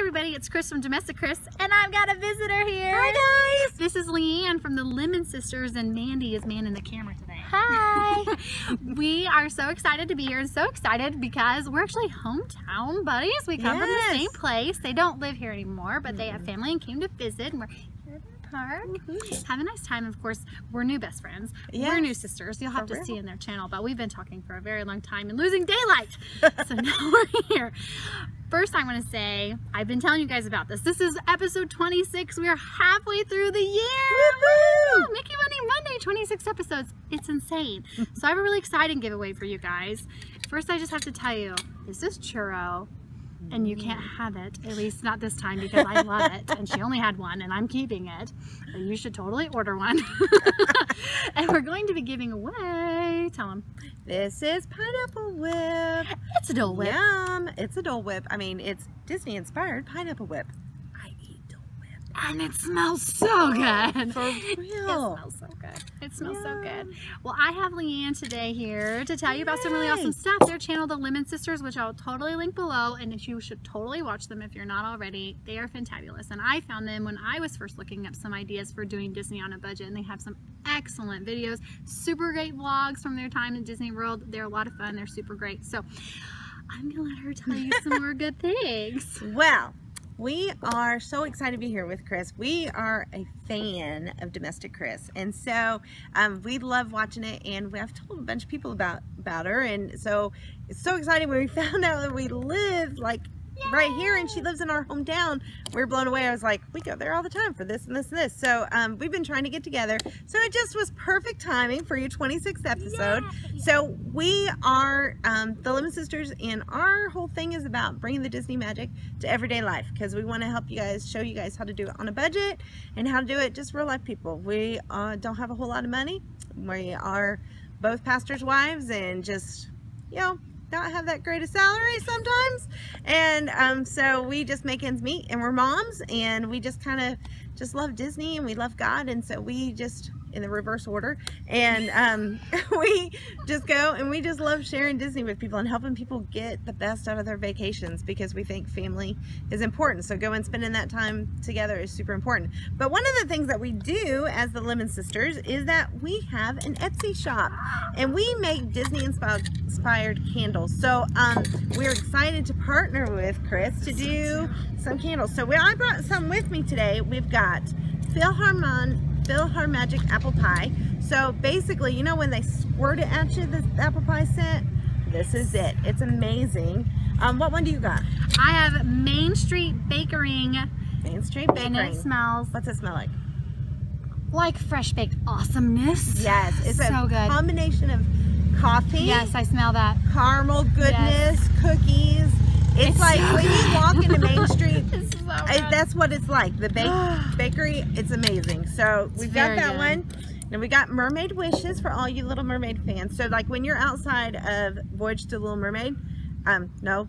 everybody, it's Krys from Domestic Krys, and I've got a visitor here. Hi guys! This is Leanne from the Lemons Sisters, and Mandy is manning the camera today. Hi! we are so excited to be here and so excited because we're actually hometown buddies. We come from the same place. They don't live here anymore, but they have family and came to visit, and we're here in the park. Have a nice time. Of course, we're new best friends. We're new sisters. You'll have For to see in their channel, but we've been talking for a very long time and losing daylight. so now we're here. First, I want to say I've been telling you guys about this. This is episode 26. We are halfway through the year. Woo! Mickey Money Monday, 26 episodes. It's insane. so I have a really exciting giveaway for you guys. First, I just have to tell you, this is churro. And you can't have it, at least not this time because I love it. And she only had one and I'm keeping it. But you should totally order one. and we're going to be giving away, tell them, This is Pineapple Whip. it's a Dole Whip. Yum! It's a Dole Whip. I mean, it's Disney inspired Pineapple Whip. I eat Dole Whip. And it smells so good. For real. It smells so good. It smells so good. Well, I have Leanne today here to tell you about some really awesome stuff. Their channel, The Lemons Sisters, which I'll totally link below, and you should totally watch them if you're not already. They are fantabulous, and I found them when I was first looking up some ideas for doing Disney on a budget, and they have some excellent videos, super great vlogs from their time in Disney World. They're a lot of fun. They're super great. So I'm gonna let her tell you some more good things. Well, we are so excited to be here with Krys. We are a fan of Domestic Krys, and so um, we love watching it. And we have told a bunch of people about about her, and so it's so exciting when we found out that we live like right here, and she lives in our hometown. We were blown away. I was like, we go there all the time for this and this and this. So um, we've been trying to get together. So it just was perfect timing for your 26th episode. So we are um, the Lemons Sisters, and our whole thing is about bringing the Disney magic to everyday life because we want to help you guys, show you guys how to do it on a budget and how to do it just real life people. We uh, don't have a whole lot of money. We are both pastors' wives and just, you know, don't have that great a salary sometimes. And um, so we just make ends meet and we're moms and we just kind of just love Disney and we love God. And so we just, in the reverse order, and um, we just go and we just love sharing Disney with people and helping people get the best out of their vacations because we think family is important. So going spending that time together is super important. But one of the things that we do as the Lemons Sisters is that we have an Etsy shop and we make Disney inspired inspired candles. So um, we're excited to partner with Krys to do some candles. So we, I brought some with me today. We've got Philharmon Philharmagic apple pie. So basically, you know when they squirt it at you, this apple pie scent? This is it. It's amazing. Um, what one do you got? I have Main Street Bakering, Main Street and it smells What's it smell like? like fresh baked awesomeness. Yes, it's a So good. combination of coffee, Yes, I smell that. caramel goodness, cookies. It's, It's like so when you walk into Main Street, I, that's what it's like. The bake, bakery, it's amazing. So we've got that good. one. And we got Mermaid Wishes for all you Little Mermaid fans. So like when you're outside of Voyage to Little Mermaid, um, no,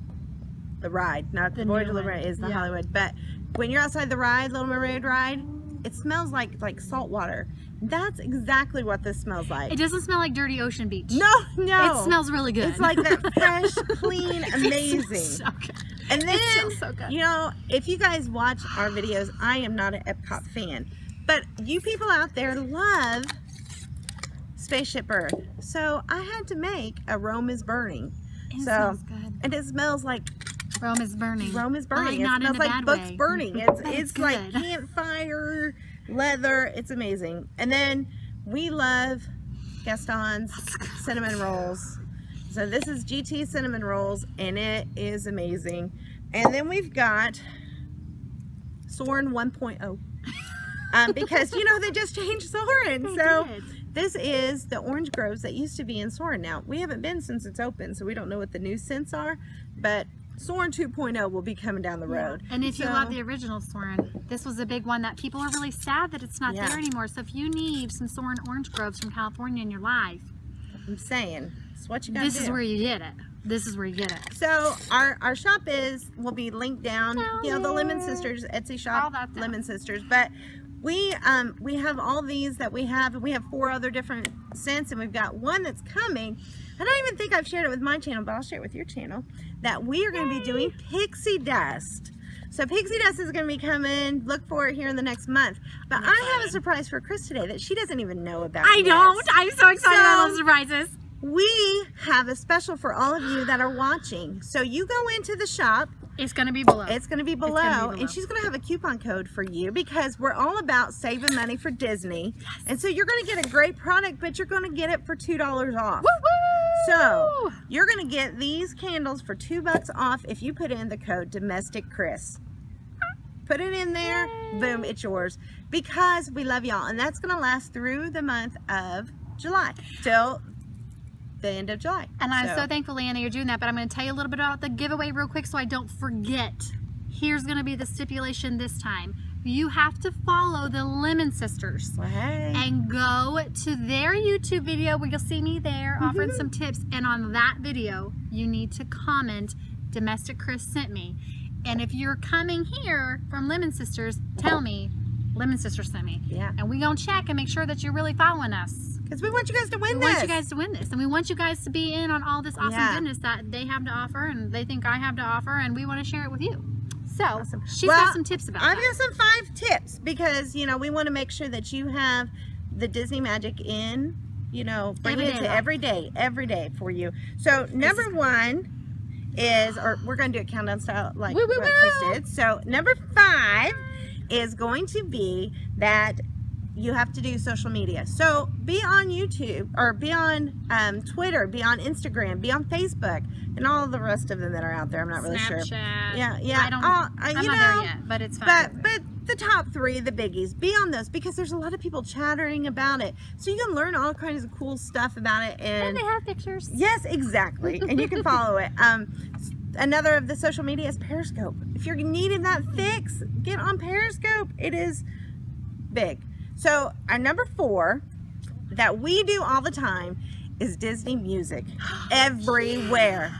the ride, not the The Voyage to Little. Mermaid is the Yeah. Hollywood. But when you're outside the ride, Little Mermaid ride, it smells like like salt water. That's exactly what this smells like. It doesn't smell like dirty ocean beach. no, no. It smells really good. It's like that fresh, clean, amazing. so good. And then, It smells so good. you know, if you guys watch our videos, I am not an Epcot fan, but you people out there love Spaceship Earth. So I had to make a Rome is Burning. It so, smells good. and it smells like Rome is burning. Rome is But, like, burning. it smells like books way. burning. It's it's, it's like campfire, leather. It's amazing. And then we love Gaston's cinnamon rolls. So this is GT cinnamon rolls, and it is amazing. And then we've got Soarin' 1.0. Um, because you know they just changed Soarin', so this is the orange groves that used to be in Soarin'. Now we haven't been since it's open, so we don't know what the new scents are. But Soarin' 2.0 will be coming down the road. And if you love the original Soarin', this was a big one that people are really sad that it's not Yeah. there anymore. So if you need some Soarin' orange groves from California in your life, I'm saying, it's what you got this do. is where you get it. This is where you get it. So our our shop is will be linked down. You know the Lemon. Sisters Etsy All shop, that. Lemons Sisters. But we um we have all these that we have. We have four other different scents, and we've got one that's coming. I don't even think I've shared it with my channel, but I'll share it with your channel. That we are going to be doing pixie dust. So Pixie Dust is going to be coming. Look for it here in the next month. But I have a surprise for Krys today that she doesn't even know about. I yet. don't. I'm so excited. I So- love surprises. We have a special for all of you that are watching. So you go into the shop. It's gonna be below. It's going to be below, gonna be below. and she's going to have a coupon code for you because we're all about saving money for Disney. And so you're going to get a great product, but you're going to get it for two dollars off. Woo-woo! So you're gonna get these candles for two bucks off if you put in the code domestic Krys. Put it in there, boom, it's yours. Because we love y'all, and that's gonna last through the month of July till the end of July. And I'm so thankful, Leanna, you're doing that. But I'm going to tell you a little bit about the giveaway real quick so I don't forget. Here's going to be the stipulation this time. You have to follow the Lemons Sisters Well, hey. and go to their YouTube video where you'll see me there offering Mm-hmm. some tips. And on that video, you need to comment, Domestic Krys sent me. And if you're coming here from Lemons Sisters, tell me, Lemons Sisters sent me. Yeah, And we gonna check and make sure that you're really following us. because we want you guys to win We this. want you guys to win this, and we want you guys to be in on all this awesome Yeah. goodness that they have to offer, and they think I have to offer, and we want to share it with you. So Awesome. she's Well, got some tips about I've that. got some five tips because you know we want to make sure that you have the Disney magic in, you know, bring Every it to life. every day, every day for you. So number one is, or we're going to do it countdown style like Woo, woo, what Krys woo. did. So number five is going to be that you have to do social media. So be on YouTube or be on um, Twitter, be on Instagram, be on Facebook, and all the rest of them that are out there. I'm not really sure. Snapchat. Yeah, yeah. I don't. uh, I'm you not know, there yet, but it's fine. but but the top three, the biggies, be on those because there's a lot of people chattering about it. So you can learn all kinds of cool stuff about it. and And they have pictures. yes, exactly. and you can follow it. Um, another of the social media is Periscope. If you're needing that fix, get on Periscope. It is big. So our number four that we do all the time is Disney music everywhere.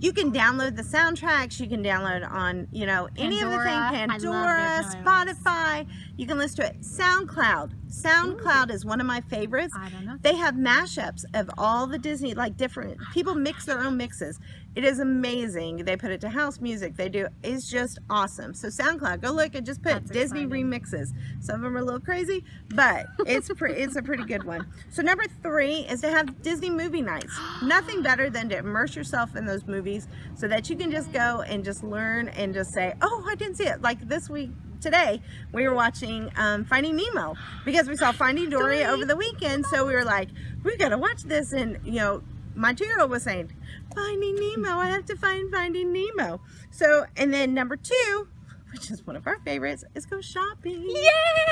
You can download the soundtracks. You can download on, you know, any of the things. Pandora. Spotify. You can listen to it. SoundCloud. SoundCloud is one of my favorites. I don't know. They have mashups of all the Disney, like different people mix their own mixes. It is amazing. They put it to house music. They do. It's just awesome. So SoundCloud, go look and just put That's Disney exciting. remixes. Some of them are a little crazy, but it's it's a pretty good one. So number three is to have Disney movie nights. Nothing better than to immerse yourself in those movies so that you can just go and just learn and just say, oh, I didn't see it. Like this week today we were watching um, Finding Nemo because we saw Finding Dory Dory. over the weekend. So we were like, we gotta watch this. And you know, my two-year-old was saying, Finding Nemo. I have to find Finding Nemo. So and then number two, which is one of our favorites, is go shopping. Yay!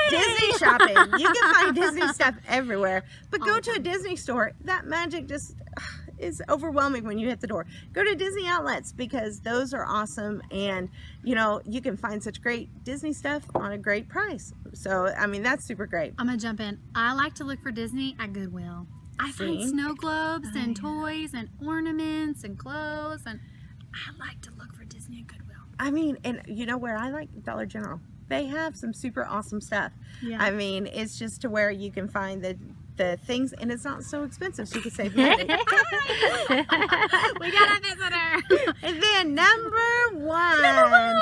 Disney shopping. You can find Disney stuff everywhere. But go to a Disney store. That magic just is overwhelming when you hit the door. Go to Disney outlets because those are awesome and you know, you can find such great Disney stuff on a great price. So, I mean, that's super great. I'm gonna jump in. I like to look for Disney at Goodwill. I See? find snow globes Oh, and yeah. toys and ornaments and clothes, and I like to look for Disney at Goodwill. I mean, and you know where I like Dollar General. They have some super awesome stuff. Yeah. I mean, it's just to where you can find the the things and it's not so expensive so you can save money. we got a visitor. And then number one,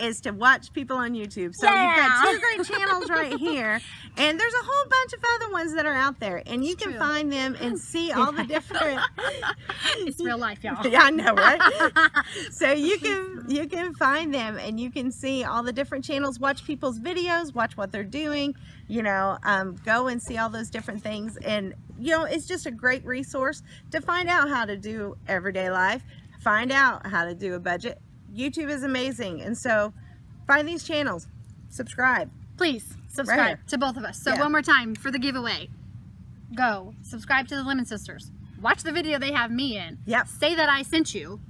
is to watch people on YouTube. So you've got two great channels right here, and there's a whole bunch of other ones that are out there, and you It's can true. find them and see all the different. it's real life, y'all. yeah, I know, right? so you can you can find them and you can see all the different channels. Watch people's videos, watch what they're doing. You know, um, go and see all those different things, and you know, it's just a great resource to find out how to do everyday life. Find out how to do a budget. YouTube is amazing, and so find these channels, subscribe. Please subscribe Right to both of us. So Yeah. one more time for the giveaway. Go subscribe to the Lemons Sisters. Watch the video they have me in. Yep. Say that I sent you,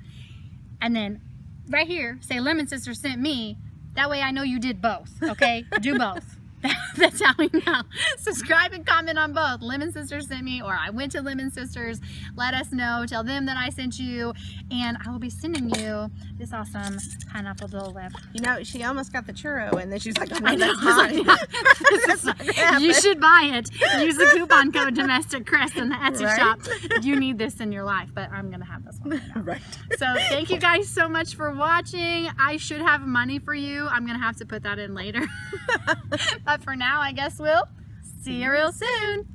and then right here say Lemons Sisters sent me. That way I know you did both. Okay, do both. That's how we know. Subscribe and comment on both. Lemons Sisters sent me, or I went to Lemons Sisters. Let us know. Tell them that I sent you, and I will be sending you this awesome pineapple Dole Whip. You know, she almost got the churro, and then she's like, oh, I know. that's mine. Not you should buy it. Use the coupon code Domestic Krys in the Etsy Right? shop. You need this in your life, but I'm gonna have this one. right now. right. So thank you guys so much for watching. I should have money for you. I'm gonna have to put that in later. but for now, I guess we'll see you real soon.